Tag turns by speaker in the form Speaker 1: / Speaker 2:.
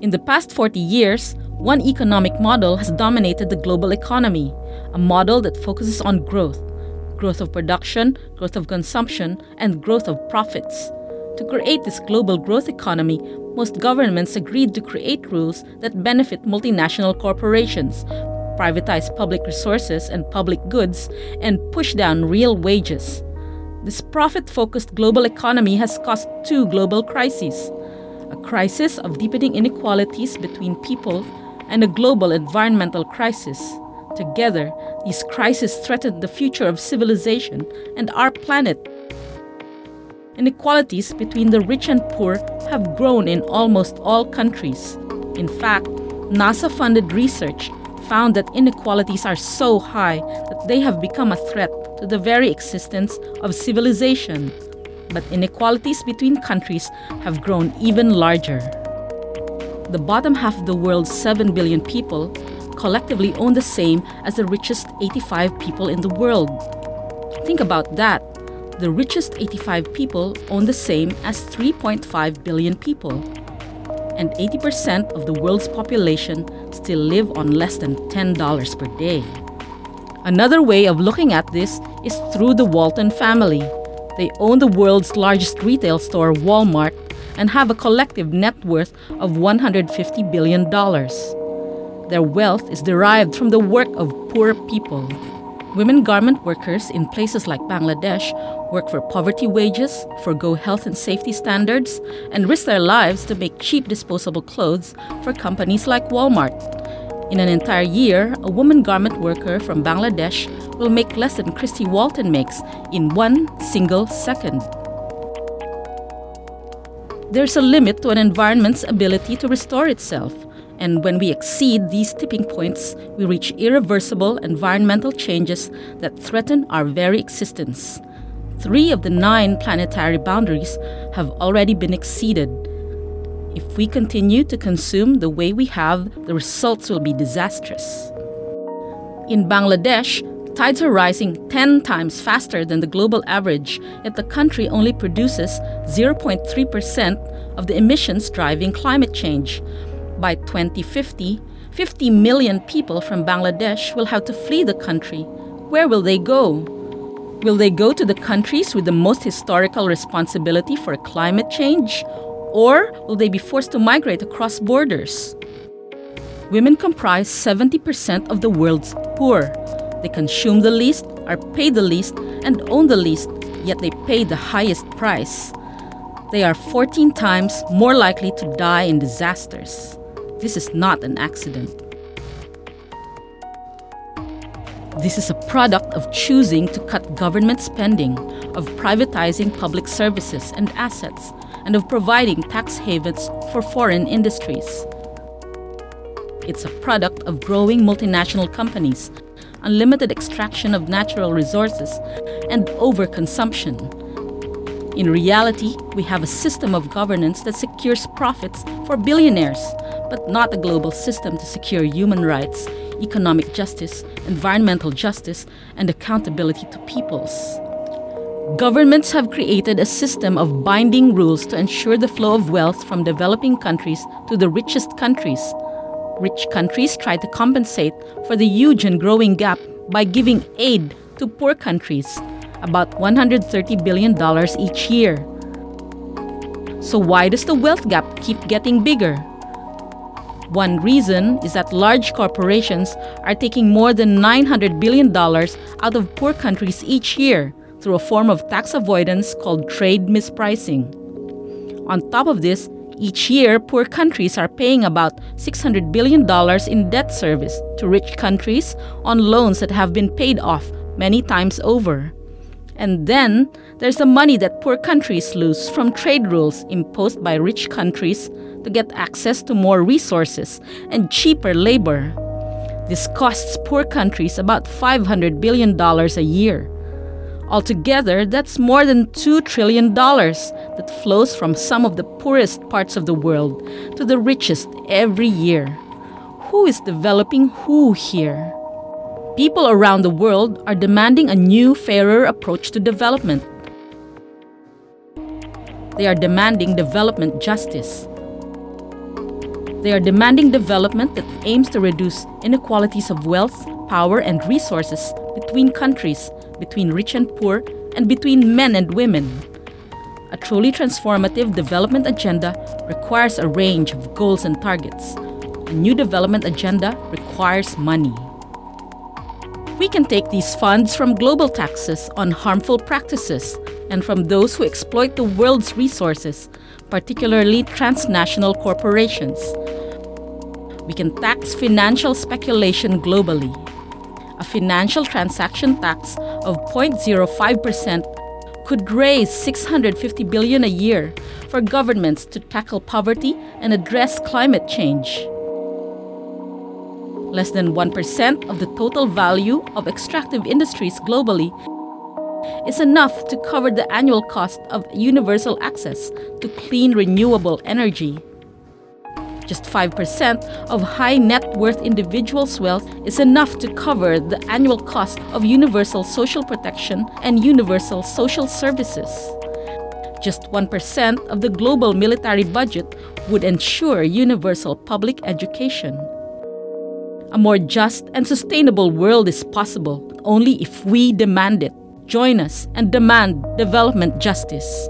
Speaker 1: In the past 40 years, one economic model has dominated the global economy, a model that focuses on growth growth of production, growth of consumption, and growth of profits. To create this global growth economy, most governments agreed to create rules that benefit multinational corporations, privatize public resources and public goods, and push down real wages. This profit focused global economy has caused two global crises a crisis of deepening inequalities between people and a global environmental crisis. Together, these crises threaten the future of civilization and our planet. Inequalities between the rich and poor have grown in almost all countries. In fact, NASA funded research found that inequalities are so high that they have become a threat to the very existence of civilization. But inequalities between countries have grown even larger. The bottom half of the world's 7 billion people collectively own the same as the richest 85 people in the world. Think about that. The richest 85 people own the same as 3.5 billion people. And 80% of the world's population still live on less than $10 per day. Another way of looking at this is through the Walton family. They own the world's largest retail store, Walmart, and have a collective net worth of $150 billion. Their wealth is derived from the work of poor people. Women garment workers in places like Bangladesh work for poverty wages, forego health and safety standards, and risk their lives to make cheap disposable clothes for companies like Walmart. In an entire year, a woman garment worker from Bangladesh will make less than Christy Walton makes in one single second. There's a limit to an environment's ability to restore itself. And when we exceed these tipping points, we reach irreversible environmental changes that threaten our very existence. Three of the nine planetary boundaries have already been exceeded. If we continue to consume the way we have, the results will be disastrous. In Bangladesh, tides are rising 10 times faster than the global average, yet the country only produces 0.3% of the emissions driving climate change. By 2050, 50 million people from Bangladesh will have to flee the country. Where will they go? Will they go to the countries with the most historical responsibility for climate change? Or will they be forced to migrate across borders? Women comprise 70% of the world's poor. They consume the least, are paid the least, and own the least, yet they pay the highest price. They are 14 times more likely to die in disasters. This is not an accident. This is a product of choosing to cut government spending, of privatizing public services and assets, and of providing tax havens for foreign industries. It's a product of growing multinational companies, unlimited extraction of natural resources, and overconsumption. In reality, we have a system of governance that secures profits for billionaires but not a global system to secure human rights, economic justice, environmental justice, and accountability to peoples. Governments have created a system of binding rules to ensure the flow of wealth from developing countries to the richest countries. Rich countries try to compensate for the huge and growing gap by giving aid to poor countries, about $130 billion each year. So, why does the wealth gap keep getting bigger? One reason is that large corporations are taking more than $900 billion out of poor countries each year through a form of tax avoidance called trade mispricing. On top of this, each year, poor countries are paying about $600 billion in debt service to rich countries on loans that have been paid off many times over. And then there's the money that poor countries lose from trade rules imposed by rich countries to get access to more resources and cheaper labor. This costs poor countries about $500 billion a year. Altogether, that's more than $2 trillion that flows from some of the poorest parts of the world to the richest every year. Who is developing who here? People around the world are demanding a new, fairer approach to development. They are demanding development justice. They are demanding development that aims to reduce inequalities of wealth, power, and resources between countries, between rich and poor, and between men and women. A truly transformative development agenda requires a range of goals and targets. A new development agenda requires money. We can take these funds from global taxes on harmful practices and from those who exploit the world's resources, particularly transnational corporations we can tax financial speculation globally. A financial transaction tax of 0.05% could raise 650 billion a year for governments to tackle poverty and address climate change. Less than 1% of the total value of extractive industries globally is enough to cover the annual cost of universal access to clean renewable energy. Just 5% of high net worth individuals' wealth is enough to cover the annual cost of universal social protection and universal social services. Just 1% of the global military budget would ensure universal public education. A more just and sustainable world is possible only if we demand it. Join us and demand development justice.